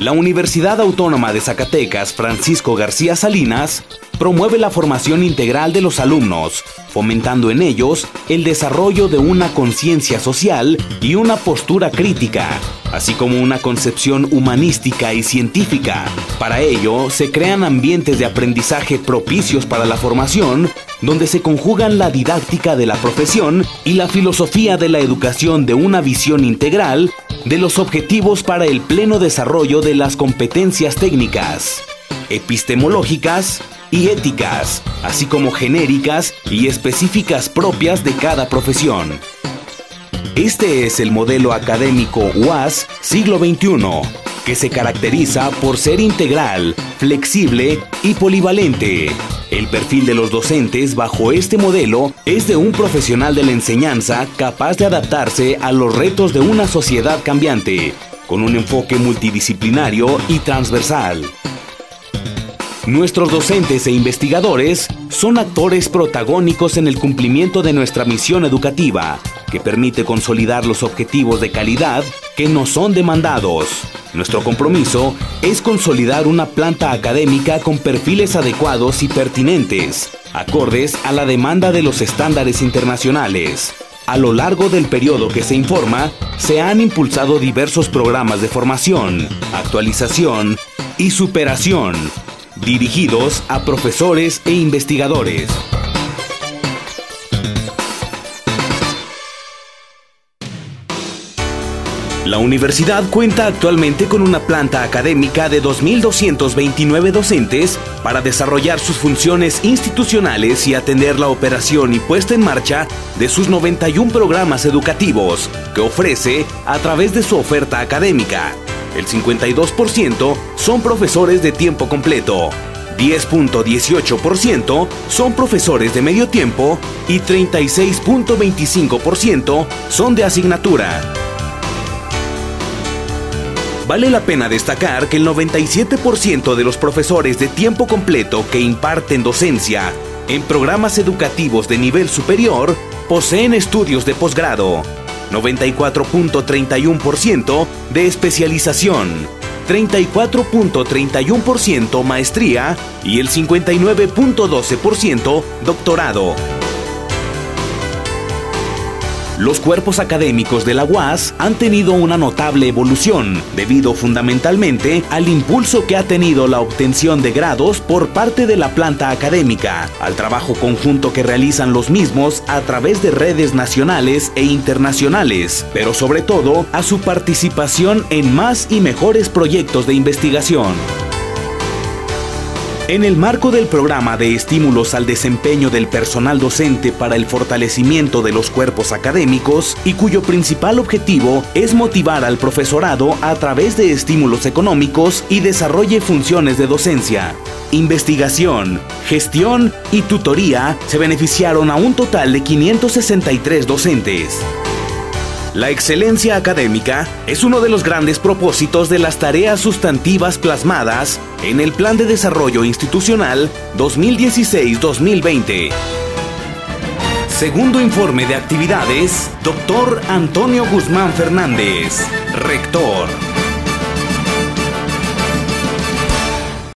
La Universidad Autónoma de Zacatecas Francisco García Salinas promueve la formación integral de los alumnos, fomentando en ellos el desarrollo de una conciencia social y una postura crítica, así como una concepción humanística y científica. Para ello, se crean ambientes de aprendizaje propicios para la formación, donde se conjugan la didáctica de la profesión y la filosofía de la educación de una visión integral de los objetivos para el pleno desarrollo de las competencias técnicas, epistemológicas y éticas, así como genéricas y específicas propias de cada profesión. Este es el modelo académico UAS siglo XXI, que se caracteriza por ser integral, flexible y polivalente. El perfil de los docentes bajo este modelo es de un profesional de la enseñanza capaz de adaptarse a los retos de una sociedad cambiante, con un enfoque multidisciplinario y transversal. Nuestros docentes e investigadores son actores protagónicos en el cumplimiento de nuestra misión educativa, que permite consolidar los objetivos de calidad que nos son demandados. Nuestro compromiso es consolidar una planta académica con perfiles adecuados y pertinentes, acordes a la demanda de los estándares internacionales. A lo largo del periodo que se informa, se han impulsado diversos programas de formación, actualización y superación, dirigidos a profesores e investigadores. La universidad cuenta actualmente con una planta académica de 2.229 docentes para desarrollar sus funciones institucionales y atender la operación y puesta en marcha de sus 91 programas educativos que ofrece a través de su oferta académica. El 52% son profesores de tiempo completo, 10.18% son profesores de medio tiempo. Y 36.25% son de asignatura. Vale la pena destacar que el 97% de los profesores de tiempo completo que imparten docencia en programas educativos de nivel superior poseen estudios de posgrado, 94.31% de especialización, 34.31% maestría y el 59.12% doctorado. Los cuerpos académicos de la UAS han tenido una notable evolución, debido fundamentalmente al impulso que ha tenido la obtención de grados por parte de la planta académica, al trabajo conjunto que realizan los mismos a través de redes nacionales e internacionales, pero sobre todo a su participación en más y mejores proyectos de investigación. En el marco del programa de estímulos al desempeño del personal docente para el fortalecimiento de los cuerpos académicos y cuyo principal objetivo es motivar al profesorado a través de estímulos económicos y desarrolle funciones de docencia. Investigación, gestión y tutoría se beneficiaron a un total de 563 docentes. La excelencia académica es uno de los grandes propósitos de las tareas sustantivas plasmadas en el Plan de Desarrollo Institucional 2016-2020. Segundo informe de actividades, doctor Antonio Guzmán Fernández, rector.